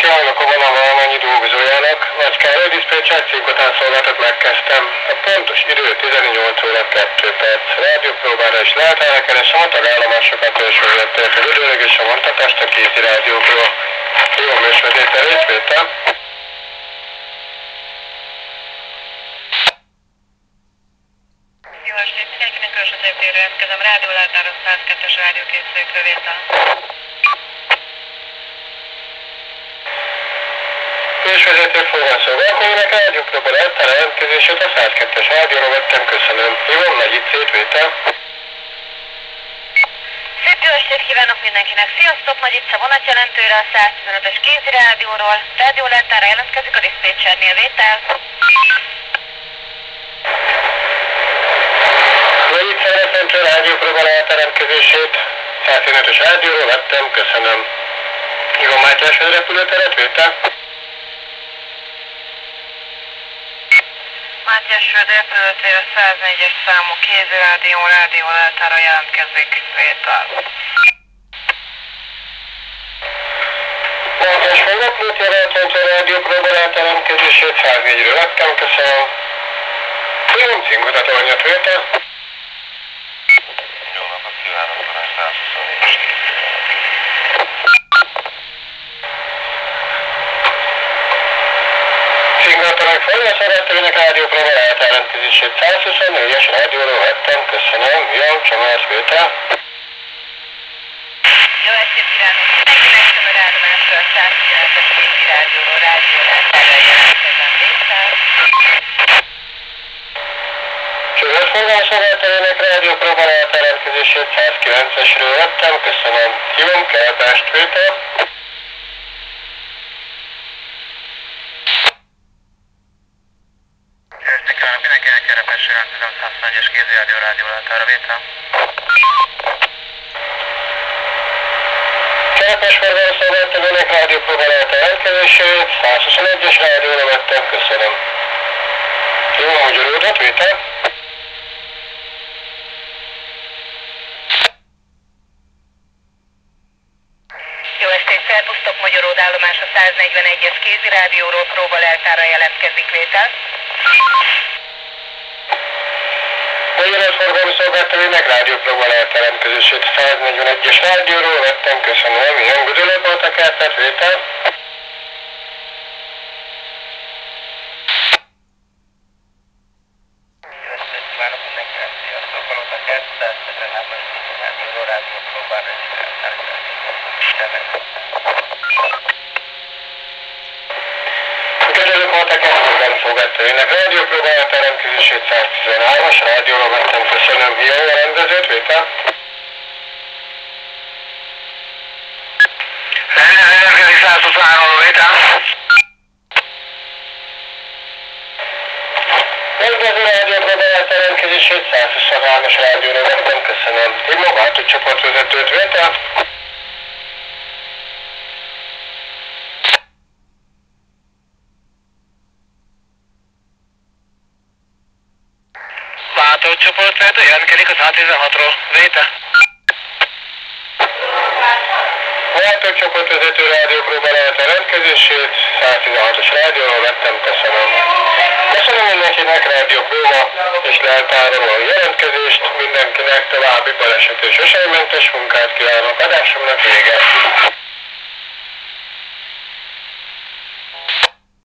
kívánok a vonal valamennyi dolgozójának. Nagy Károly diszpécsár címkotán szolgáltat megkezdtem. A pontos idő 18 óra 2 perc. Rádiópróbára is lehet elkeresem a tagállomásokat és vezetőt, az időleg és a mondhatást a kézi rádiókról. Jó műsvetétel részvétel. Jó estét, mindenkinek külső tépére jelentkezem. Rádiólátára 102-es rádiókészülékről vétel. Műsvezető forrásszolgáltatóinak rádiópróba lehet a jelentkezését a 102-es rádióra vettem, köszönöm. Jó, nagy itt szétvétel. Szép jó estét kívánok mindenkinek! Sziasztok! Nagy Itza vonatjelentőre a 115-ös kézi rádióról. Rádiólátára jelentkezik a diszpécsernél vétel. Nagy itt szeretném rádiópróba lehet a jelentkezését. 115-ös rádióról vettem, köszönöm. Jó, Mátyás repülőteret vétel. Föld repülőtér 104-es számú kézi rádió rádiólátára jelentkezik vétel. Mátyás Földrepülőt jelentett a rádiópróba lehet a jelentkezését. 104-ről vettem, köszönöm. Jó, cinkutató anyat vétel. Jó napot kívánok, a 124-es Szingatónak szeretőnek rádiópróba lehet jelentkezését. 124-es rádióról vettem, köszönöm. Jó, Csamász Péter. Jó estét kívánok! Mindenkinek tömör állomásról 109-es kézi rádióról rádiólátára jelentkezem vétel. Csövet forgásolgatőnek rádiópróba lehet jelentkezését. 109-esről vettem, köszönöm. Jó, Kelpest Péter. 911-es kézijárjó a Önök rádió próbálata elkezdésé, 121-es rádió nevettem, köszönöm. Jó, hogy örüldet, vétel. Jó a 141-es kézi rádióról próbáleltára jelentkezik vétel. Magyarország forgalmi szolgáltatóinak rádiópróba lehet jelentkezését. 141-es rádióról vettem, köszönöm. Ilyen gödölök voltak eltett vétel. Jó estét kívánok mindenkinek, sziasztok, Palota 243-as kézi rádió rádiópróbára is Gödölök voltak eltett forgalmi szolgáltatóinak rádiópróba lehet jelentkezését. 113-as rádióról vettem, köszönöm. Ilyen rendezőt vétel. Rendezőnek 123 vétel. Rendező rádiópróba lehet jelentkezését. 123-as rádióról vettem, köszönöm. Timo Váltó csoportvezetőt vétel. Váltócsoportvezető jelentkezik a 116-ról vétel. Váltó csoportvezető rádiópróba lehet jelentkezését. 116-os rádióról vettem, köszönöm. Köszönöm mindenkinek rádiópróba és leltáról a jelentkezést. Mindenkinek további baleset és eseménymentes munkát kívánok. Adásomnak vége.